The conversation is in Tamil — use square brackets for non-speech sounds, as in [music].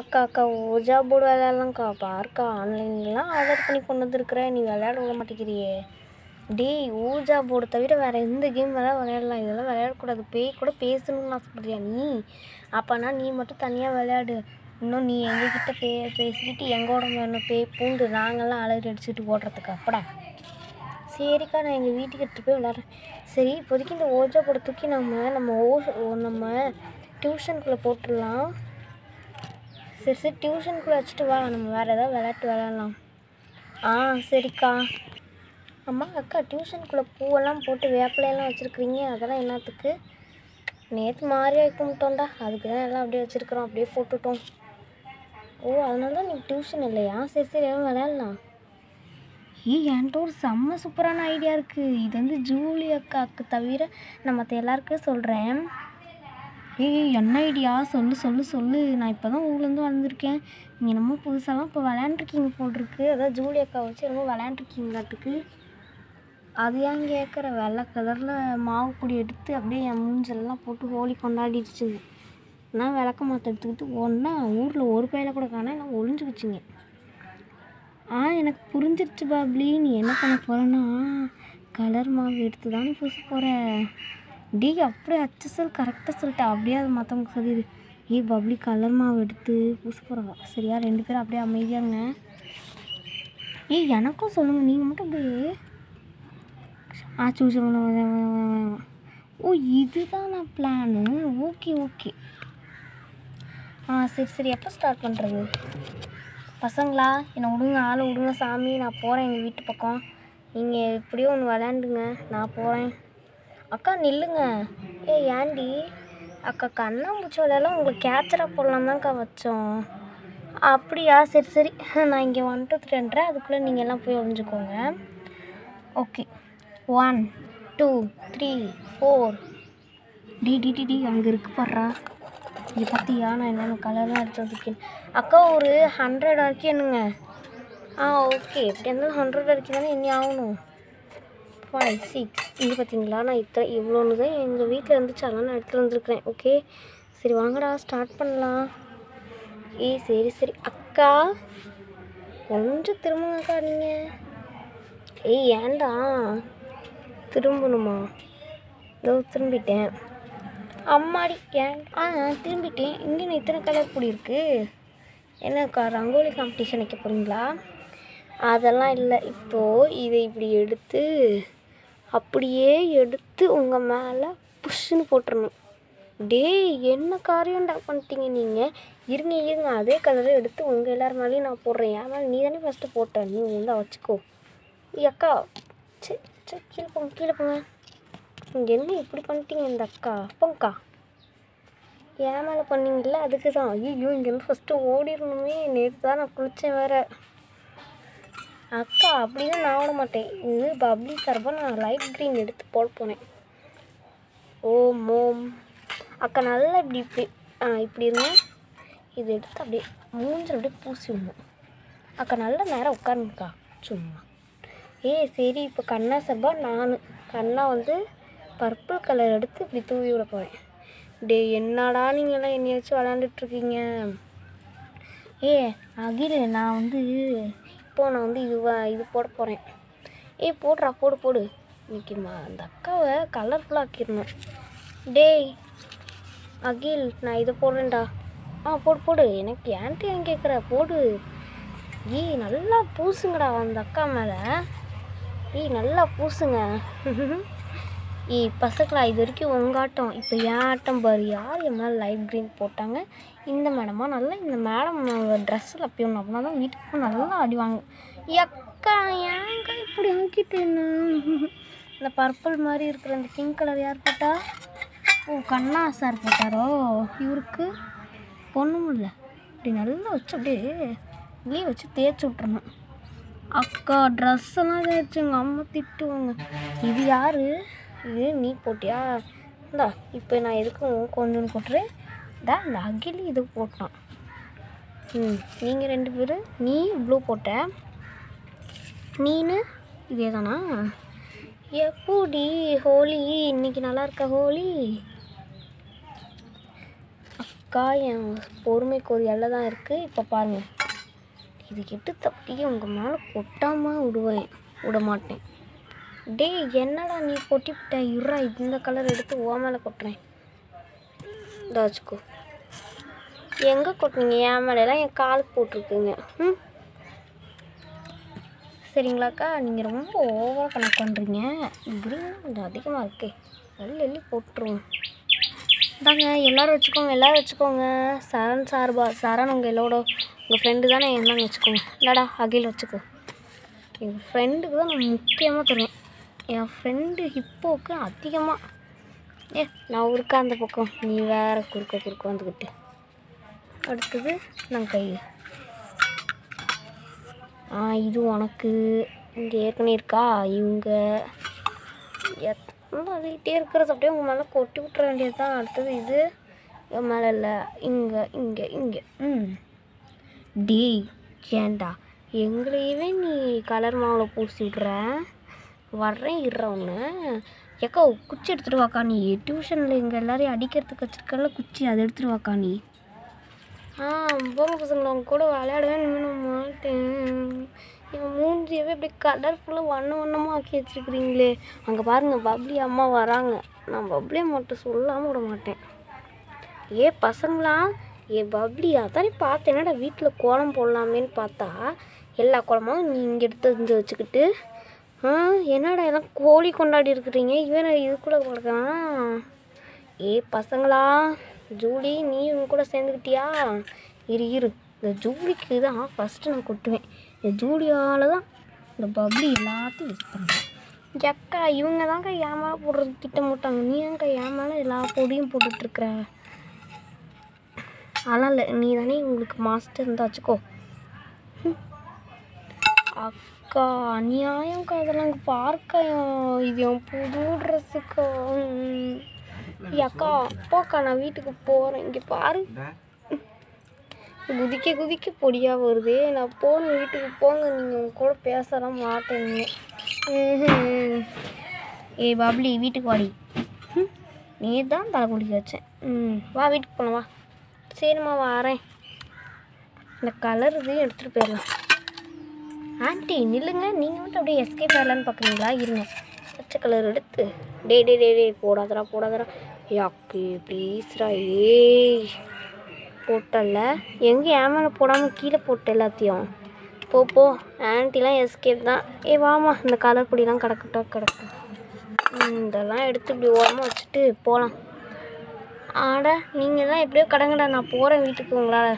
அக்கா அக்கா ஓஜா போர்டு விளையாடலாம்க்கா. பாருக்கா ஆன்லைன்லாம் ஆர்டர் பண்ணி கொண்டு வந்துருக்குறேன் நீ விளையாட விட மாட்டேங்கிறியே. டேய் ஊஜா போர்டு தவிர வேறு எந்த கேம் வேணால் விளையாடலாம். இதெல்லாம் விளையாடக்கூடாது. பேய் கூட பேசணும்னு ஆசைப்படுறியா நீ? அப்போனா நீ மட்டும் தனியாக விளையாடு. இன்னும் நீ எங்ககிட்ட பே பேசிக்கிட்டு எங்கோட வேணும்? பேய் பூண்டு. நாங்கள்லாம் அலறி அடிச்சுட்டு ஓடுறதுக்கு. அப்படா. சரிக்கா நான் எங்கள் வீட்டுக்கிட்ட போய் விளாட்றேன் சரி இப்போதைக்கு இந்த ஓஜா போர்டு தூக்கி நம்ம நம்ம ஓ நம்ம டியூஷனுக்குள்ளே போட்டுடலாம். சரி சரி டியூஷனுக்குள்ளே வச்சுட்டு வா. நம்ம வேறு ஏதாவது விளையாட்டு விளையாடலாம். ஆ சரிக்கா. அம்மா அக்கா டியூஷனுக்குள்ளே பூவெல்லாம் போட்டு வேப்பிலையெல்லாம் வச்சுருக்குறீங்க. அதெல்லாம் என்னத்துக்கு? நேற்று மாறியாக கும்பிட்டோம்டா. அதுக்கு தான் எல்லாம் அப்படியே வச்சுருக்குறோம். அப்படியே போட்டுட்டோம். ஓ அதனால தான் நீங்கள் டியூஷன் இல்லையா? சரி சரி எல்லாம் விளையாடலாம். ஏய் என்கிட்ட ஒரு செம்ம சூப்பரான ஐடியா இருக்குது இது வந்து ஜூலி அக்காவுக்கு தவிர நான் மற்ற எல்லாருக்கும் சொல்கிறேன் ஏய் என்ன ஐடியா சொல்லு சொல்லு சொல்லு. நான் இப்போ தான் ஊர்லேருந்து வந்திருக்கேன் நீங்கள் என்னமோ புதுசாலாம் இப்போ விளையாண்டுருக்கீங்க போட்டிருக்கு. அதான் ஜூலி அக்கா வச்சு என்னமோ விளையாண்டுருக்கீங்களாட்டுக்கு அது ஏன் கேட்குற வெள்ளை கலரில் மாவு பொடி எடுத்து அப்படியே என் மூஞ்செல்லாம் போட்டு ஹோலி கொண்டாடிடுச்சுங்க. நான் விளக்க மாற்ற எடுத்துக்கிட்டு ஒன்றா ஊரில் ஒரு பையில கூட காணா நான் ஒளிஞ்சுக்கிச்சிங்க ஆ எனக்கு புரிஞ்சிருச்சு பாப்ளி நீ என்ன பண்ண போகிறேன்னா கலர் மாவு எடுத்து தானே பூச போகிற டீ அப்படியே அச்சு கரெக்டாக சொல்லிட்டேன் அப்படியே அது மற்றவங்க சொல்லிடு. ஏய் பப்ளி கலர் மாவு எடுத்து பூச போகிறவா சரியா? ரெண்டு பேரும் அப்படியே அமைதியாங்க. ஏய் எனக்கும் சொல்லுங்கள் நீங்கள் மட்டும் அப்படியே ஆ சூஸ் ஓ இதுதான் நான் பிளானு ஓகே ஓகே. ஆ சரி சரி. எப்போ ஸ்டார்ட் பண்ணுறது பசங்களா என்னை விடுங்க ஆளை விடுங்க சாமி. நான் போகிறேன் எங்கள் வீட்டு பக்கம். நீங்கள் எப்படியோ ஒன்று விளையாண்டுங்க. நான் போகிறேன் அக்கா நில்லுங்க. ஏ ஏண்டி அக்கா கண்ணாமூச்சி உங்களுக்கு கேச்சராக போடலாம் தான்க்கா வச்சோம். அப்படியா? சரி சரி. நான் இங்கே ஒன் டூ த்ரீன்றேன் அதுக்குள்ளே நீங்கள் எல்லாம் போய் ஒழிஞ்சுக்கோங்க okay one two three four D டி டி டி அங்கே இருக்கு பாடுறா இங்கே பார்த்தியா நான் என்னென்ன கலர்லாம் எடுத்ததுக்கு அக்கா ஒரு ஹண்ட்ரட் வரைக்கும் என்னங்க ஆ ஓகே எப்படி இருந்தாலும் ஹண்ட்ரட் வரைக்கும் தானே என்ன ஆகணும். ஃபைவ் சிக்ஸ் இது பார்த்தீங்களா நான் இத்தனை இவ்வளோன்னு தான் எங்கள் வீட்டில் இருந்துச்சு. அதெல்லாம் நான் எடுத்துகிட்டு வந்திருக்கிறேன். ஓகே சரி வாங்கடா ஸ்டார்ட் பண்ணலாம். ஏய் சரி சரி. அக்கா கொஞ்சம் திரும்புங்கக்கா நீங்கள் ஏய் ஏன்டா? திரும்பணுமா? இதோ திரும்பிட்டேன். அம்மாடி ஏன்? ஆ திரும்பிட்டேன். இங்கே நான் இத்தனை கலர் பொடி இருக்குது என்னக்கா ரங்கோலி காம்படிஷன் வைக்க போகிறீங்களா அதெல்லாம் இல்லை. இப்போது இதை இப்படி எடுத்து அப்படியே எடுத்து உங்கள் மேலே புஷ்ஷுன்னு போட்டுடணும் டேய் என்ன காரியம்டா பண்ணிட்டீங்க நீங்கள் இருங்க இருங்க. அதே கலரை எடுத்து உங்கள் எல்லார் மேலேயும் நான் போடுறேன். ஏன் மேலே நீ தானே ஃபஸ்ட்டு போட்ட. நீ இருந்தால் வச்சுக்கோ. அக்கா. சரி சரி கீழே போங்க கீழே போங்க. இங்கே என்ன இப்படி பண்ணிட்டீங்க இந்த அக்கா? போங்கக்கா ஏன் மேலே பண்ணீங்கல்ல? அதுக்கு தான் ஐயோ இங்கேருந்து ஃபஸ்ட்டு ஓடிடணுமே. நேற்று தான் நான் குளித்தேன் வேற. அக்கா அப்படிலாம் நான் விட மாட்டேன். இது பப்ளிக் சார்பாக நான் லைட் க்ரீன் எடுத்து போட போனேன் ஓம் ஓம். அக்கா நல்லா இப்படி இப்படி இப்படி இருங்க. இது எடுத்து அப்படியே மூஞ்சில் அப்படியே பூசி விடணும். அக்கா நல்லா நேரம் உட்காருங்கக்கா. சும்மா. ஏய் சரி இப்போ கண்ணா சபா நான். கண்ணா வந்து பர்பிள் கலர் எடுத்து இப்படி தூவி விட போகிறேன் டே என்னடா நீங்களாம் என்னையாச்சும் விளாண்டுட்ருக்கீங்க ஏ அகில் நான் வந்து இப்போது நான் வந்து இது இது போட போகிறேன் ஏய் போடுறா போடு போடு. இன்னைக்கு மா அந்த அக்காவை கலர்ஃபுல்லாக ஆக்கிடணும். டேய் அகில் நான் இதை போடுறேன்டா. ஆ போடு போடு. எனக்கு ஏன்ட்டு ஏன் கேட்குற போடு. ஏய் நல்லா பூசுங்கடா அந்த அக்கா மேலே. ஏய் நல்லா பூசுங்க. [laughs] ஏய் பசங்களா இது வரைக்கும் உங்கள் ஆட்டம் இப்போ என் ஆட்டம் பாரு யார் என் மேலே லைட் க்ரீன் போட்டாங்க? இந்த மேடமா நல்லா இந்த மேடம் ட்ரெஸ்ஸில் அப்பயும் அப்படின்னா தான் வீட்டுக்கு போய் நல்லா அடிவாங்க எக்கா ஏங்கா இப்படி ஆக்கிட்டேன்னு இந்த பர்பிள் மாதிரி இருக்கிற இந்த பிங்க் கலர் யார் போட்டா? ஓ கண்ணா சார் போட்டாரோ? இவருக்கு பொண்ணும் இல்லை. இப்படி நல்லா வச்சு அப்படியே வெளியே வச்சு தேய்ச்சி விட்றணும் அக்கா ட்ரெஸ்ஸெல்லாம் தேய்ச்சி எங்கள் அம்மா திட்டுவாங்க. இது யார்? இது நீ போட்டியா? இந்தா இப்போ நான் எதுக்கும் கொஞ்சம் கொட்டுறேன் இந்தா இந்த அகிலி இது போட்டான். ம் நீங்கள் ரெண்டு பேரும் நீ ப்ளூ போட்ட. நீனு இதே தானா? எப்படி ஹோலி? இன்னைக்கு நல்லா இருக்கா ஹோலி? அக்கா என் பொறுமைக்கு ஒரு எல்லை தான் இருக்குது இப்போ பாருங்கள் இது கெட்டு தப்பியே உங்கள் மேலே கொட்டாமல் விடுவேன். விட மாட்டேன் டேய் என்னடா நீ கொட்டிவிட்ட இருறா இந்த கலர் எடுத்து ஓ மேலே கொட்டுறேன். இதா வச்சுக்கோ. எங்கே கொட்டுனீங்க? என் மேலாம் என் கால் போட்டிருக்குங்க. ம்? சரிங்களாக்கா நீங்கள் ரொம்ப ஓவராக கணக்கு பண்ணுறீங்க க்ரீன் கொஞ்சம் அதிகமாக இருக்குது எல்லாம் எள்ளி போட்டுருவோம். தாங்க எல்லோரும் வச்சுக்கோங்க எல்லோரும் வச்சுக்கோங்க. சரண் சார்பா சரண் உங்கள் எல்லோட உங்கள் ஃப்ரெண்டு தானே? என்னங்க வச்சுக்கோங்க. இல்லடா அகில் வச்சுக்கோ. என் ஃப்ரெண்டுக்கு தான் நான் முக்கியமாக தருவேன். என் ஃப்ரெண்டு ஹிப்போவுக்கு அதிகமாக ஏ நான் இருக்கா அந்த பக்கம். நீ வேறு குறுக்க குறுக்க வந்துக்கிட்டு அடுத்தது நான் கை. ஆ இது உனக்கு. இங்கே ஏற்கனவே இருக்கா? இவங்க எத்தனை அதுக்கிட்டே இருக்கிறது. அப்படியே உங்கள் மேலே கொட்டி விட்ற வேண்டியது தான் அடுத்தது இது. என் மேலே இல்லை. இங்கே இங்கே இங்கே. ம். டேய் ஏண்டா எங்களையவே நீ கலர் மாவில் பூசி விட்ற வர்றேன் இடுற ஒன்று ஏக்கா குச்சி எடுத்துகிட்டு வாக்கா நீ. டியூஷனில் இங்கே எல்லாரையும் அடிக்கிறதுக்கு வச்சுருக்கல குச்சி அதை எடுத்துகிட்டு வாக்கா நீ. ஆ போங்க பசங்களா அவங்க கூட விளையாடவே மாட்டேன். என் மூஞ்சியவே இப்படி கலர்ஃபுல்லாக வண்ண வண்ணமாக ஆக்கி வச்சுருக்கிறீங்களே. அங்கே பாருங்கள் பப்ளி அம்மா வராங்க. நான் பப்ளியை மட்டும் சொல்லாமல் விட மாட்டேன். ஏ பசங்களா? ஏ பப்ளி அதானே பார்த்தேன். என்னடா வீட்டில் கோலம் போடலாமேன்னு பார்த்தா எல்லா கோலமும் நீ இங்கே எடுத்து வந்து வச்சுக்கிட்டு ஆ என்னடா எல்லாம் கோழி கொண்டாடி இருக்கிறீங்க? இவன் இதுக்குள்ளே கிடக்கான் ஏ பசங்களா ஜூலி நீ இவங்க கூட சேர்ந்துக்கிட்டியா இரு இரு. இந்த ஜூலிக்கு தான் ஃபஸ்ட்டு நான் கொட்டுவேன். இந்த ஜூலியால் தான் இந்த பப்ளி எல்லாத்தையும் யூஸ் பண்ணுவேன் ஜக்கா இவங்க தாங்க என் போடுறது திட்டமிட்டாங்க நீ தாங்க என் எல்லா பொடியும் போட்டுட்ருக்குற? அதெல்லாம் இல்லை. நீ தானே உங்களுக்கு மாஸ்டர் இருந்தாச்சுக்கோ வச்சுக்கோ. அக்கா அநியாயம்க்கா அதெல்லாம் இங்கே பார்க்க இது என் புது ட்ரெஸ்ஸுக்கா அக்கா போக்கா நான் வீட்டுக்கு போகிறேன் இங்கே பாரு. குதிக்க குதிக்க பொடியாக வருது. நான் போகணும் வீட்டுக்கு போங்க. நீங்கள் உங்க கூட பேசலாம் மாட்டேங்க ஏ பப்ளி வீட்டுக்கு வாடி. நீ தான் தலை குடிக்க வச்சேன். ம். வா வீட்டுக்கு போகலாம் வா. சரிம்மா வரேன். இந்த கலர் இதையும் எடுத்துகிட்டு போயிடலாம். ஆண்டி நில்லுங்க. நீங்கள் மட்டும் அப்படியே எஸ்கேப் ஆகலான்னு பார்க்குறீங்களா இருங்க. பச்சை கலர் எடுத்து டே டே டே டே போடாதடா போடாதடா. யாக்கு ப்ளீஸ்ரா ஏய் போட்டல எங்கே என் மேலே போடாமல் கீழே போட்ட எல்லாத்தையும்? போ போ. ஆன்ட்டிலாம் எஸ்கேப் தான். ஏ வாமா இந்த கலர் பொடிலாம் கிடக்கட்டும் கிடக்கும் இதெல்லாம் எடுத்து இப்படி ஓரமாக வச்சுட்டு போகலாம் ஆட நீங்கள்லாம் எப்படியோ கடங்கடா. நான் போகிறேன் வீட்டுக்கு உங்களால்.